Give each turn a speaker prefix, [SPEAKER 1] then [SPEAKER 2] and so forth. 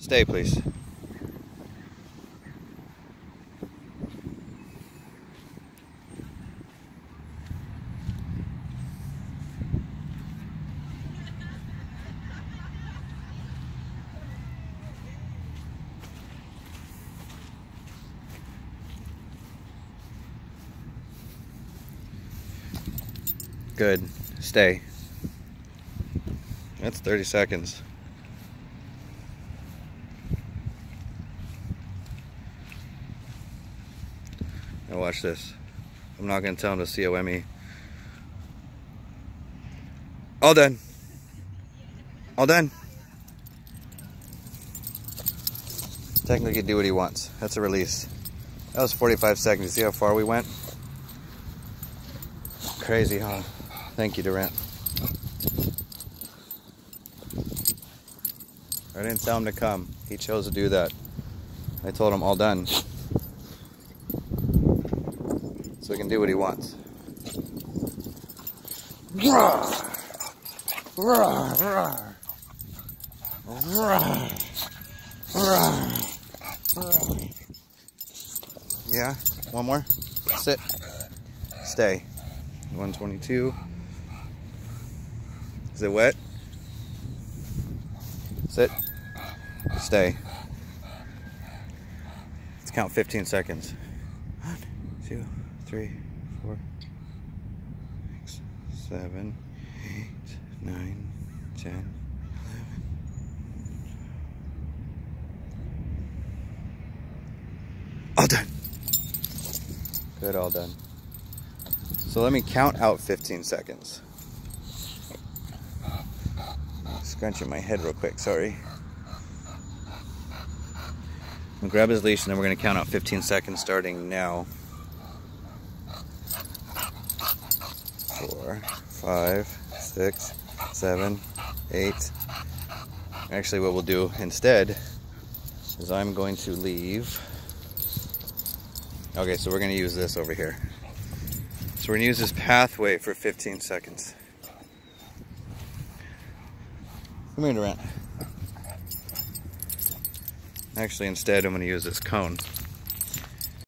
[SPEAKER 1] Stay, please. Good. Stay. That's 30 seconds. Watch this. I'm not going to tell him to COME. All done. All done. Technically can do what he wants. That's a release. That was 45 seconds. You See how far we went? Crazy, huh? Thank you, Durant. I didn't tell him to come. He chose to do that. I told him all done. So he can do what he wants. Yeah, one more. Sit. Stay. 122. Is it wet? Sit. Stay. Let's count 15 seconds. One, two, three, four, six, seven, eight, nine, ten, eleven. All done. Good, all done. So let me count out 15 seconds. Scrunching my head real quick, sorry. I'm grab his leash and then we're gonna count out 15 seconds starting now. Five, six, seven, eight. Actually, what we'll do instead is I'm going to leave. Okay, so we're gonna use this over here. So we're gonna use this pathway for 15 seconds. Come here, Durant. Actually, instead, I'm gonna use this cone.